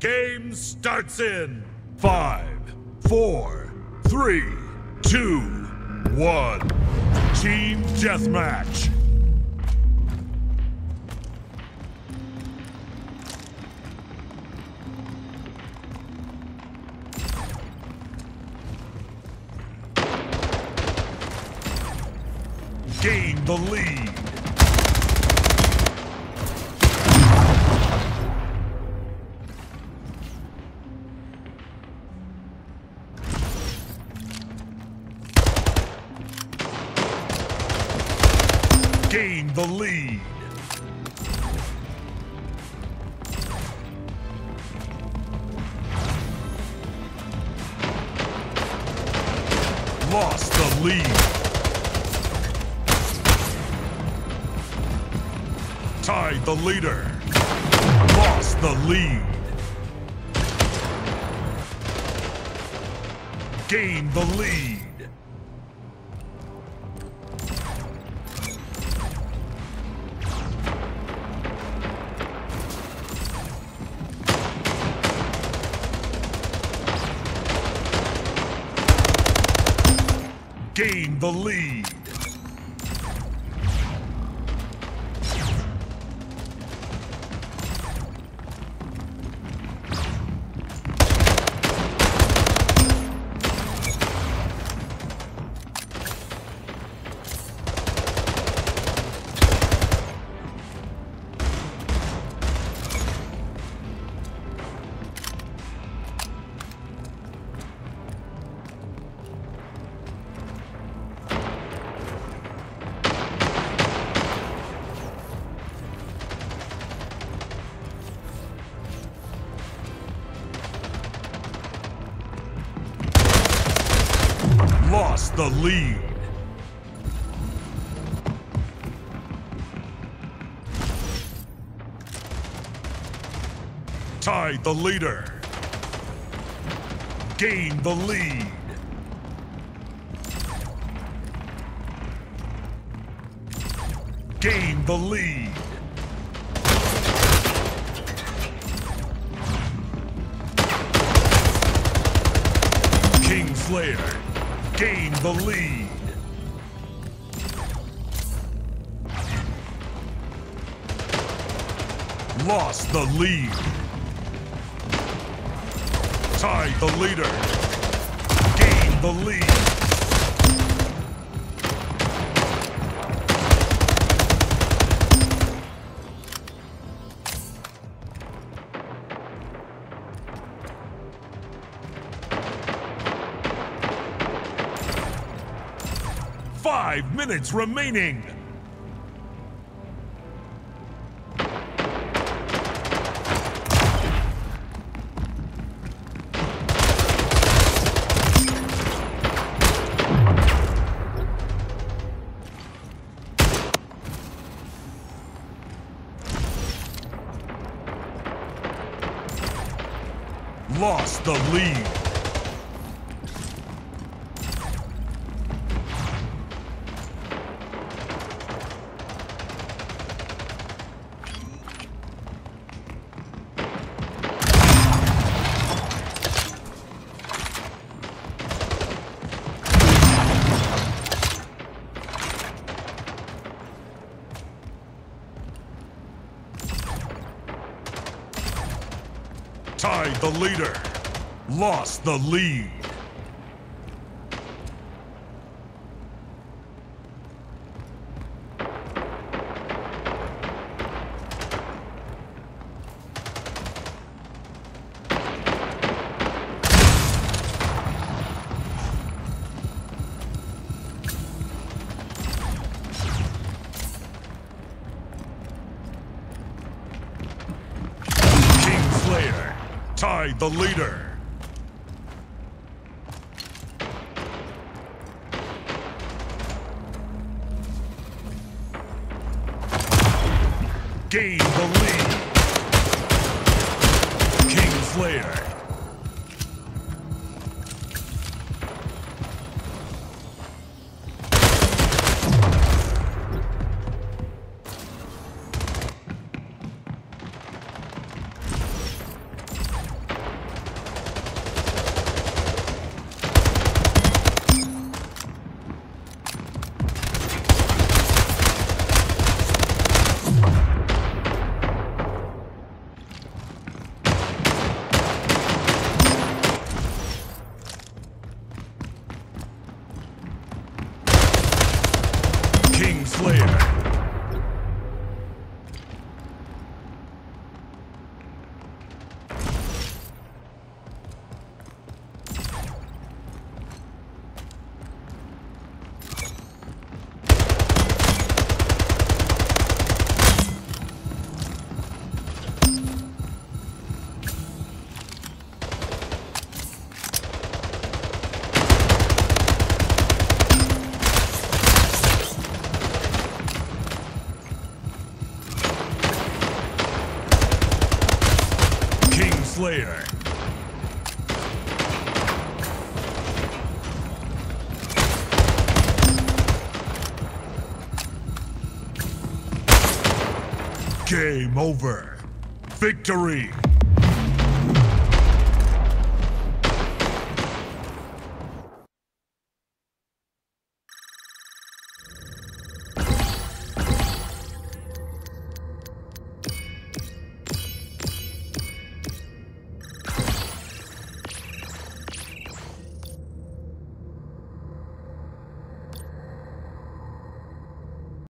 Game starts in five, four, three, two, one. Team Deathmatch. Gain the lead. Gain the lead. Lost the lead. Tied the leader. Lost the lead. Gained the lead. Gained the lead. Lost the lead. Tied the leader. Gained the lead. Gained the lead. King gained the lead. Lost the lead. Tied the leader. Gained the lead. Five minutes remaining. Lost the lead. Tied the leader. Lost the lead. King Slayer tied the leader. Gained the lead. King Slayer. Game over. Victory.